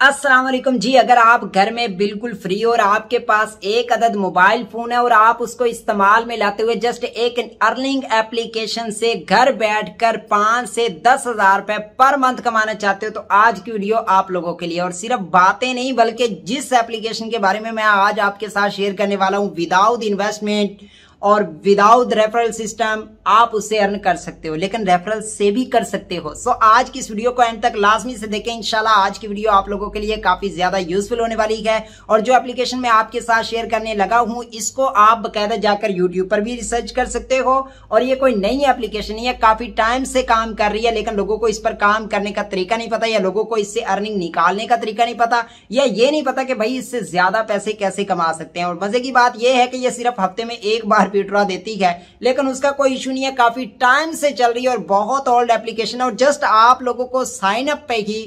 अस्सलाम वालेकुम जी, अगर आप घर में बिल्कुल फ्री और आपके पास एक अदद मोबाइल फ़ोन है और आप उसको इस्तेमाल में लाते हुए जस्ट एक अर्निंग एप्लीकेशन से घर बैठकर पाँच से दस हज़ार रुपए पर मंथ कमाना चाहते हो तो आज की वीडियो आप लोगों के लिए। और सिर्फ़ बातें नहीं, बल्कि जिस एप्लीकेशन के बारे में मैं आज आपके साथ शेयर करने वाला हूँ विदाउट इन्वेस्टमेंट और विदाउट रेफरल सिस्टम आप उससे अर्न कर सकते हो लेकिन रेफरल से भी कर सकते हो। सो so, आज की इस वीडियो को एंड तक लाजमी से देखें। इंशाल्लाह आज की वीडियो आप लोगों के लिए काफ़ी ज़्यादा यूजफुल होने वाली है। और जो एप्लीकेशन मैं आपके साथ शेयर करने लगा हूँ इसको आप बकायदा जाकर यूट्यूब पर भी रिसर्च कर सकते हो। और ये कोई नई एप्लीकेशन है काफ़ी टाइम से काम कर रही है लेकिन लोगों को इस पर काम करने का तरीका नहीं पता या लोगों को इससे अर्निंग निकालने का तरीका नहीं पता या ये नहीं पता कि भाई इससे ज़्यादा पैसे कैसे कमा सकते हैं। और मज़े की बात यह है कि यह सिर्फ़ हफ़्ते में एक बार पिटरा देती है। लेकिन उसका कोई इशू नहीं है, काफ़ी टाइम से चल रही है और बहुत ओल्ड एप्लीकेशन है और जस्ट आप लोगों को साइन अप पे ही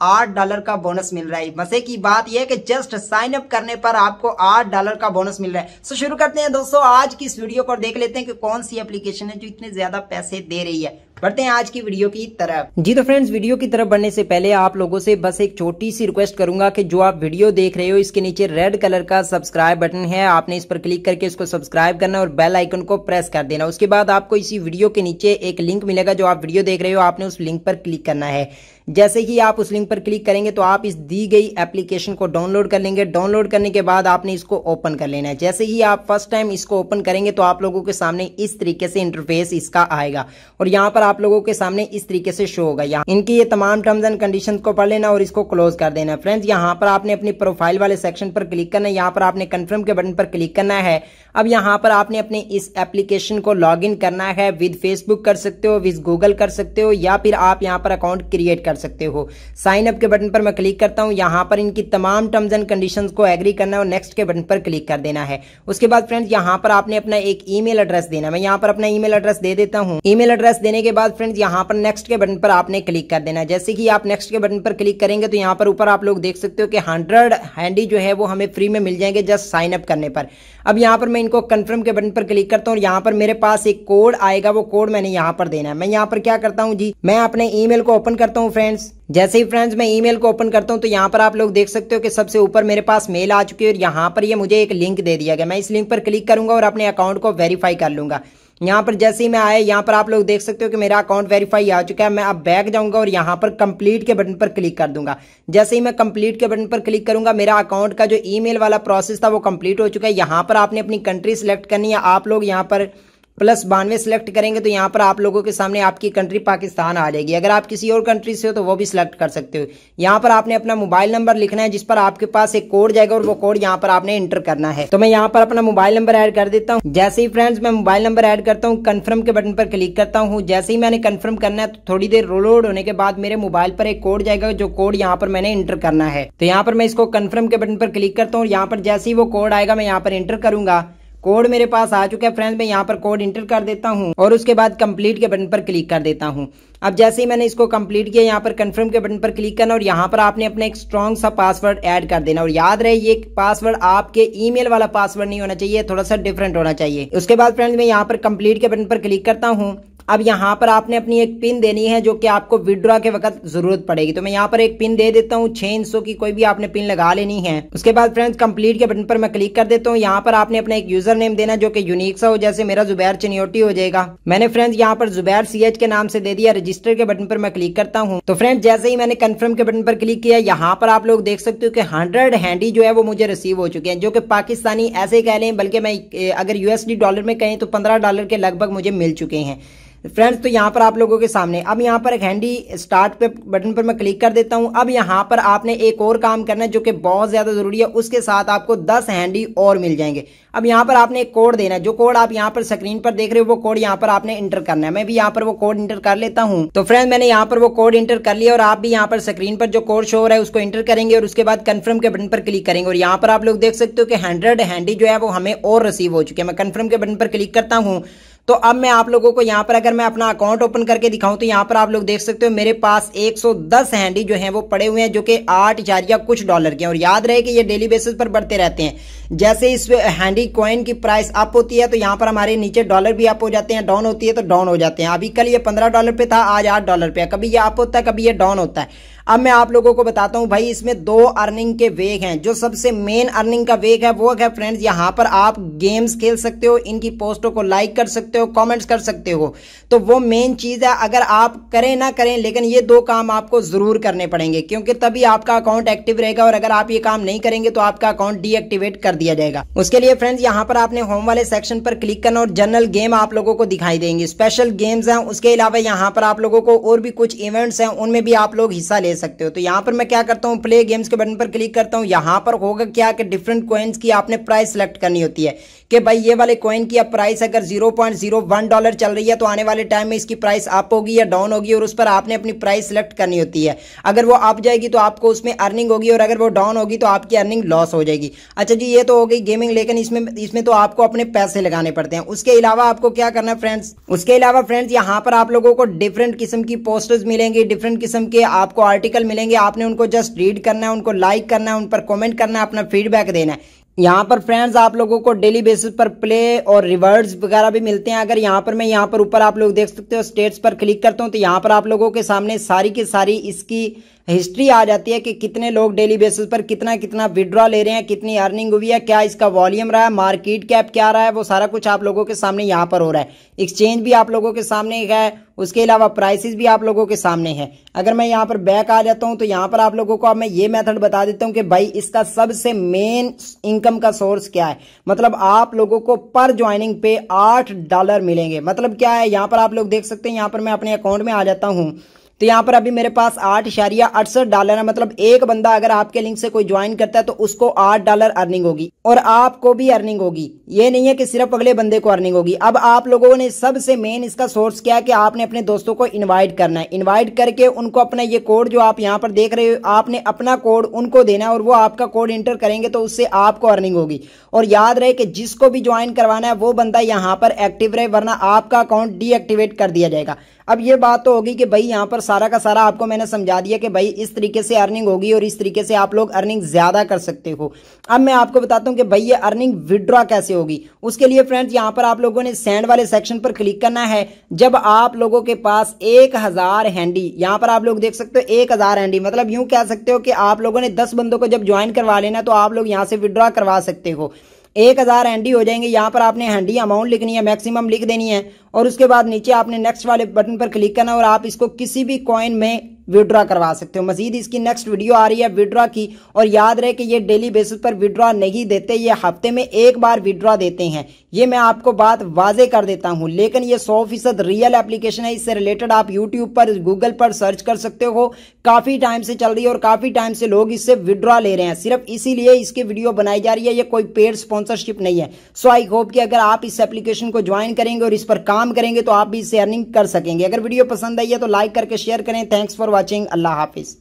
आठ डॉलर का बोनस मिल रहा है। मज़े की बात यह कि जस्ट साइन अप करने पर आपको आठ डॉलर का बोनस मिल रहा है। सो शुरू करते हैं दोस्तों, आज की इस वीडियो को देख लेते हैं कि कौन सी एप्लीकेशन है जो इतने ज़्यादा पैसे दे रही है। बढ़ते हैं आज की वीडियो की तरफ़। जी तो फ्रेंड्स वीडियो की तरफ़ बढ़ने से पहले आप लोगों से बस एक छोटी सी रिक्वेस्ट करूँगा कि जो आप वीडियो देख रहे हो, इसके नीचे रेड कलर का सब्सक्राइब बटन है। आपने इस पर क्लिक करके इसको सब्सक्राइब करना और बेल आइकन को प्रेस कर देना। उसके बाद आपको इसी वीडियो के नीचे एक लिंक मिलेगा जो आप वीडियो देख रहे हो, आपने उस लिंक पर क्लिक करना है। जैसे ही आप उस लिंक पर क्लिक करेंगे तो आप इस दी गई एप्लीकेशन को डाउनलोड कर लेंगे। डाउनलोड करने के बाद आपने इसको ओपन कर लेना है। जैसे ही आप फ़र्स्ट टाइम इसको ओपन करेंगे तो आप लोगों के सामने इस तरीके से इंटरफेस इसका आएगा और यहाँ पर आप लोगों के सामने इस तरीके से शो होगा। यहाँ इनकी ये तमाम टर्म्स एंड कंडीशन को पढ़ लेना और इसको क्लोज कर देना। फ्रेंड्स यहाँ पर आपने अपनी प्रोफ़ाइल वाले सेक्शन पर क्लिक करना है। यहाँ पर आपने कन्फर्म के बटन पर क्लिक करना है। अब यहाँ पर आपने अपने इस एप्लीकेशन को लॉग करना है। विद फेसबुक कर सकते हो विद गूगल कर सकते हो या फिर आप यहाँ पर अकाउंट क्रिएट कर सकते हो। साइन अप के बटन पर मैं क्लिक करता हूँ। यहाँ पर इनकी तमाम टर्म्स एंड कंडीशन को एग्री करना है और नेक्स्ट के बटन पर क्लिक कर देना है। उसके बाद फ्रेंड्स यहाँ पर आपने अपना एक ईमेल एड्रेस देना मैं यहाँ पर अपना ईमेल एड्रेस दे देता हूँ। ईमेल एड्रेस देने के बाद फ्रेंड्स यहाँ पर नेक्स्ट के बटन पर आपने क्लिक कर देना जैसे कि आप नेक्स्ट के बटन पर क्लिक करेंगे तो यहाँ पर ऊपर आप लोग देख सकते हो कि हंड्रेड हैंडी जो है वो हमें फ्री में मिल जाएँगे जस्ट साइन अप करने पर। अब यहाँ पर मैं इनको कंफर्म के बटन पर क्लिक करता हूँ यहाँ पर मेरे पास एक कोड आएगा। वो कोड मैंने यहाँ पर देना है। मैं यहाँ पर क्या करता हूँ जी? मैं अपने ईमेल को ओपन करता हूँ फ्रेंड्स जैसे ही फ्रेंड्स मैं ईमेल को ओपन करता हूँ तो यहाँ पर आप लोग देख सकते हो कि सबसे ऊपर मेरे पास मेल आ चुकी है और यहाँ पर ये मुझे एक लिंक दे दिया गया। मैं इस लिंक पर क्लिक करूँगा और अपने अकाउंट को वेरीफाई कर लूँगा। यहाँ पर जैसे ही मैं आया, यहाँ पर आप लोग देख सकते हो कि मेरा अकाउंट वेरीफाई आ चुका है। मैं अब बैक जाऊँगा और यहाँ पर कंप्लीट के बटन पर क्लिक कर दूँगा। जैसे ही मैं कंप्लीट के बटन पर क्लिक करूँगा, मेरा अकाउंट का जो ईमेल वाला प्रोसेस था, वो कंप्लीट हो चुका है। यहाँ पर आपने अपनी कंट्री सिलेक्ट करनी है। आप लोग यहाँ पर प्लस बानवे सेलेक्ट करेंगे तो यहाँ पर आप लोगों के सामने आपकी कंट्री पाकिस्तान आ जाएगी। अगर आप किसी और कंट्री से हो तो वो भी सिलेक्ट कर सकते हो। यहाँ पर आपने अपना मोबाइल नंबर लिखना है, जिस पर आपके पास एक कोड जाएगा और वो कोड यहाँ पर आपने इंटर करना है। तो मैं यहाँ पर अपना मोबाइल नंबर ऐड कर देता हूँ। जैसे ही फ्रेंड्स, मैं मोबाइल नंबर ऐड करता हूँ, कन्फर्म के बटन पर क्लिक करता हूँ। जैसे ही मैंने कन्फर्म करना है तो थोड़ी देर रोलोड होने के बाद मेरे मोबाइल पर एक कोड जाएगा, जो कोड यहाँ पर मैंने इंटर करना है। तो यहाँ पर मैं इसको कन्फर्म के बटन पर क्लिक करता हूँ यहाँ पर जैसे ही वो कोड आएगा, मैं यहाँ पर इंटर करूँगा। कोड मेरे पास आ चुका है फ्रेंड्स, मैं यहाँ पर कोड इंटर कर देता हूँ और उसके बाद कंप्लीट के बटन पर क्लिक कर देता हूँ। अब जैसे ही मैंने इसको कंप्लीट किया, यहाँ पर कंफर्म के बटन पर क्लिक करना और यहाँ पर आपने अपना एक स्ट्रॉन्ग सा पासवर्ड ऐड कर देना। और याद रहे, ये पासवर्ड आपके ईमेल वाला पासवर्ड नहीं होना चाहिए, थोड़ा सा डिफरेंट होना चाहिए। उसके बाद फ्रेंड्स, मैं यहाँ पर कंप्लीट के बटन पर क्लिक करता हूँ। अब यहाँ पर आपने अपनी एक पिन देनी है जो कि आपको विड्रॉ के वक्त ज़रूरत पड़ेगी। तो मैं यहाँ पर एक पिन दे देता हूँ छह की कोई भी आपने पिन लगा लेनी है। उसके बाद फ्रेंड्स कंप्लीट के बटन पर मैं क्लिक कर देता हूँ। यहाँ पर आपने अपना एक यूज़र नेम देना जो कि यूनिक सा हो, जैसे मेरा जुबैर चनियोटी हो जाएगा। मैंने फ्रेंड्स यहाँ पर जुबैर सी के नाम से दे दिया रजिस्टर के बटन पर मैं क्लिक करता हूँ। तो फ्रेंड जैसे ही मैंने कन्फर्म के बटन पर क्लिक किया, यहाँ पर आप लोग देख सकते हो कि हंड्रेड हैंडी जो है वो मुझे रिसीव हो चुके हैं, जो कि पाकिस्तानी ऐसे कह लें, बल्कि मैं, अगर यूएसडी डॉलर में कहें तो पंद्रह डॉलर के लगभग मुझे मिल चुके हैं। फ्रेंड्स तो यहाँ पर आप लोगों के सामने अब यहाँ पर एक हैंडी स्टार्ट पे बटन पर मैं क्लिक कर देता हूँ अब यहाँ पर आपने एक और काम करना है जो कि बहुत ज़्यादा ज़रूरी है उसके साथ आपको 10 हैंडी और मिल जाएँगे अब यहाँ पर आपने एक कोड देना है जो कोड आप यहाँ पर स्क्रीन पर देख रहे हो वो कोड यहाँ पर आपने इंटर करना है मैं भी यहाँ पर वो कोड इंटर कर लेता हूँ तो फ्रेंड मैंने यहाँ पर वो कोड इंटर कर लिया और आप भी यहाँ पर स्क्रीन पर जो कोड शो हो रहा है उसको इंटर करेंगे और उसके बाद कन्फर्म के बटन पर क्लिक करेंगे और यहाँ पर आप लोग देख सकते हो कि हंड्रेड हैंडी जो है वो हमें और रिसीव हो चुके हैं मैं कन्फर्म के बटन पर क्लिक करता हूँ तो अब मैं आप लोगों को यहाँ पर अगर मैं अपना अकाउंट ओपन करके दिखाऊँ तो यहाँ पर आप लोग देख सकते हो मेरे पास 110 हैंडी जो हैं वो पड़े हुए हैं, जो कि आठ हज़ार या कुछ डॉलर के और याद रहे कि ये डेली बेसिस पर बढ़ते रहते हैं। जैसे इस हैंडी कॉइन की प्राइस अप होती है तो यहाँ पर हमारे नीचे डॉलर भी अप हो जाते हैं डाउन होती है तो डाउन हो जाते हैं। अभी कल ये पंद्रह डॉलर पे था, आज आठ डॉलर पे कभी ये अप होता है, कभी ये डाउन होता है। अब मैं आप लोगों को बताता हूँ, भाई, इसमें दो अर्निंग के वेग हैं। जो सबसे मेन अर्निंग का वेग है, वो है फ्रेंड्स यहाँ पर आप गेम्स खेल सकते हो, इनकी पोस्टों को लाइक कर सकते हो कमेंट्स कर सकते हो। तो वो मेन चीज़ है, अगर आप करें ना करें, लेकिन ये दो काम आपको ज़रूर करने पड़ेंगे, क्योंकि तभी आपका अकाउंट एक्टिव रहेगा, और अगर आप ये काम नहीं करेंगे तो आपका अकाउंट डीएक्टिवेट कर दिया जाएगा। उसके लिए फ्रेंड्स यहाँ पर आपने होम वाले सेक्शन पर क्लिक करना, और जनरल गेम आप लोगों को दिखाई देंगे। स्पेशल गेम्स हैं, उसके अलावा यहाँ पर आप लोगों को और भी कुछ इवेंट्स हैं, उनमें भी आप लोग हिस्सा ले सकते हो। तो यहाँ पर मैं क्या करता हूँ प्ले गेम्स के बटन पर क्लिक करता हूँ। यहाँ पर होगा क्या कि डिफरेंट कॉइन्स की आपने प्राइस सेलेक्ट करनी होती है कि भाई ये वाले कॉइन की अब प्राइस अगर zero point zero one dollar चल रही है तो आने वाले टाइम में इसकी प्राइस अप होगी या डाउन होगी और उस पर आपने अपनी प्राइस सेलेक्ट करनी होती है। अगर वो अप जाएगी तो आपको उसमें अर्निंग होगी और अगर वो डाउन होगी तो आपकी अर्निंग लॉस हो जाएगी। अच्छा जी, ये तो हो गई गेमिंग लेकिन इसमें इसमें तो आपको अपने पैसे लगाने पड़ते हैं। उसके अलावा आपको क्या करना है फ्रेंड्स उसके अलावा फ्रेंड्स यहाँ पर आप लोगों को डिफरेंट किस्म की पोस्टर्स मिलेंगे डिफरेंट किस्म के आपको आर्टिकल मिलेंगे, आपने उनको जस्ट रीड करना है, उनको लाइक करना है, उन पर कॉमेंट करना है, अपना फीडबैक देना है। यहाँ पर फ्रेंड्स आप लोगों को डेली बेसिस पर प्ले और रिवर्ड्स वगैरह भी मिलते हैं। अगर यहाँ पर मैं यहाँ पर ऊपर आप लोग देख सकते हो स्टेट्स पर क्लिक करता हूँ तो यहाँ पर आप लोगों के सामने सारी की सारी इसकी हिस्ट्री आ जाती है कि कितने लोग डेली बेसिस पर कितना कितना विड्रॉ ले रहे हैं, कितनी अर्निंग हुई है, क्या इसका वॉल्यूम रहा है मार्केट कैप क्या रहा है, वो सारा कुछ आप लोगों के सामने यहाँ पर हो रहा है। एक्सचेंज भी आप लोगों के सामने है, उसके अलावा प्राइसेस भी आप लोगों के सामने है। अगर मैं यहाँ पर बैक आ जाता हूँ तो यहाँ पर आप लोगों को अब मैं ये मेथड बता देता हूँ कि भाई इसका सबसे मेन इनकम का सोर्स क्या है। मतलब आप लोगों को पर ज्वाइनिंग पे आठ डॉलर मिलेंगे। मतलब क्या है, यहाँ पर आप लोग देख सकते हैं, यहाँ पर मैं अपने अकाउंट में आ जाता हूँ। तो यहाँ पर अभी मेरे पास आठ इशारिया अड़सठ डॉलर है। मतलब एक बंदा अगर आपके लिंक से कोई ज्वाइन करता है तो उसको आठ डॉलर अर्निंग होगी और आपको भी अर्निंग होगी। ये नहीं है कि सिर्फ़ अगले बंदे को अर्निंग होगी। अब आप लोगों ने सबसे मेन इसका सोर्स क्या है कि आपने अपने दोस्तों को इन्वाइट करना है। इन्वाइट करके उनको अपना ये कोड जो आप यहाँ पर देख रहे हो, आपने अपना कोड उनको देना है और वो आपका कोड इंटर करेंगे तो उससे आपको अर्निंग होगी। और याद रहे कि जिसको भी ज्वाइन करवाना है, वो बंदा यहाँ पर एक्टिव रहे, वरना आपका अकाउंट डीएक्टिवेट कर दिया जाएगा। अब ये बात तो होगी कि भाई यहाँ पर सारा का सारा आपको मैंने समझा दिया कि भाई इस तरीके से अर्निंग होगी और इस तरीके से आप लोग अर्निंग ज़्यादा कर सकते हो। अब मैं आपको बताता हूँ कि भाई ये अर्निंग विड्रॉ कैसे होगी। उसके लिए फ्रेंड्स यहाँ पर आप लोगों ने सेंड वाले सेक्शन पर क्लिक करना है। जब आप लोगों के पास एक हज़ार हैंडी यहाँ पर आप लोग देख सकते हो एक हज़ार हैंडी मतलब यूँ कह सकते हो कि आप लोगों ने दस बंदों को जब ज्वाइन करवा लेना तो आप लोग यहाँ से विड्रॉ करवा सकते हो। एक हज़ार हैंडी हो जाएँगे। यहाँ पर आपने हैंडी अमाउंट लिखनी है मैक्सिमम लिख देनी है और उसके बाद नीचे आपने नेक्स्ट वाले बटन पर क्लिक करना और आप इसको किसी भी कॉइन में विड्रॉ करवा सकते हो। मजीद इसकी नेक्स्ट वीडियो आ रही है विड्रॉ की, और याद रहे कि ये डेली बेसिस पर विड्रॉ नहीं देते, ये हफ़्ते में एक बार विड्रॉ देते हैं। ये मैं आपको बात वाजे कर देता हूँ, लेकिन ये सौ फ़ीसद रियल एप्लीकेशन है, इससे रिलेटेड आप यूट्यूब पर गूगल पर सर्च कर सकते हो। काफ़ी टाइम से चल रही है और काफ़ी टाइम से लोग इससे विड्रॉ ले रहे हैं। सिर्फ़ इसीलिए इसकी वीडियो बनाई जा रही है, ये कोई पेड स्पॉन्सरशिप नहीं है। सो आई होप कि अगर आप इस एप्लीकेशन को ज्वाइन करेंगे और इस पर काम करेंगे तो आप भी इससे अर्निंग कर सकेंगे। अगर वीडियो पसंद आई है तो लाइक करके शेयर करें। Thanks for watching. Allah Hafiz.